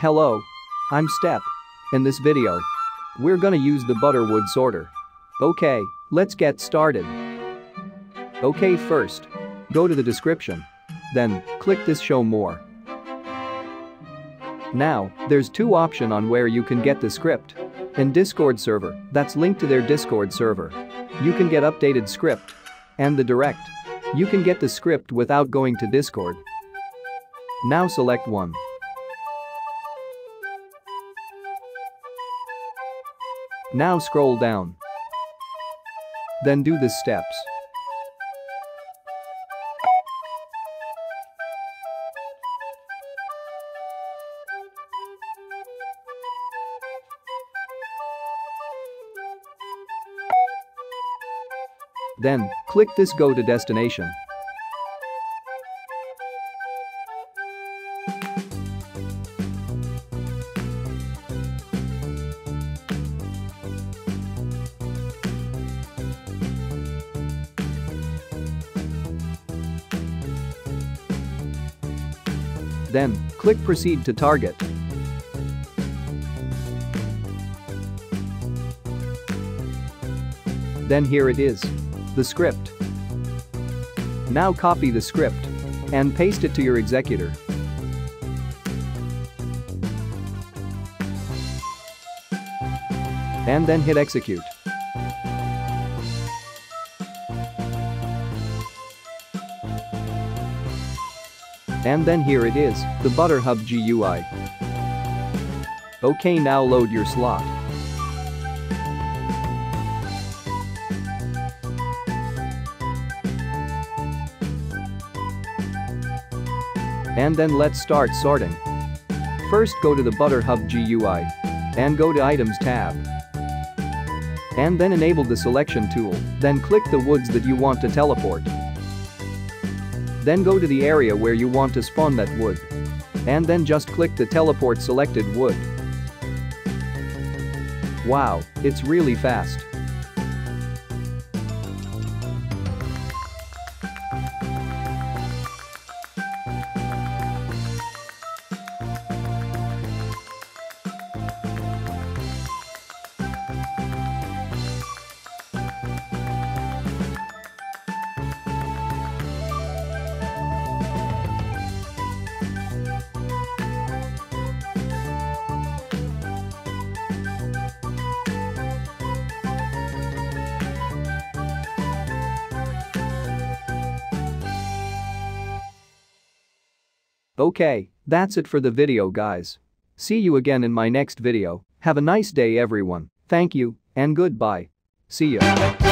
Hello. I'm Step. In this video, we're gonna use the Butterwood sorter. Okay, let's get started. Okay first, go to the description. Then, click this show more. Now, there's two option on where you can get the script. In Discord server, that's linked to their Discord server. You can get updated script. And the direct. You can get the script without going to Discord. Now select one. Now scroll down. Then do the steps. Then, click this go to destination. Then, click proceed to target. Then here it is. The script. Now copy the script and paste it to your executor. And then hit execute. And then here it is, the ButterHub GUI. Okay now load your slot. And then let's start sorting. First go to the ButterHub GUI. And go to Items tab. And then enable the selection tool, then click the woods that you want to teleport. Then go to the area where you want to spawn that wood. And then just click the teleport selected wood. Wow, it's really fast. Okay, that's it for the video guys. See you again in my next video, have a nice day everyone, thank you, and goodbye. See ya.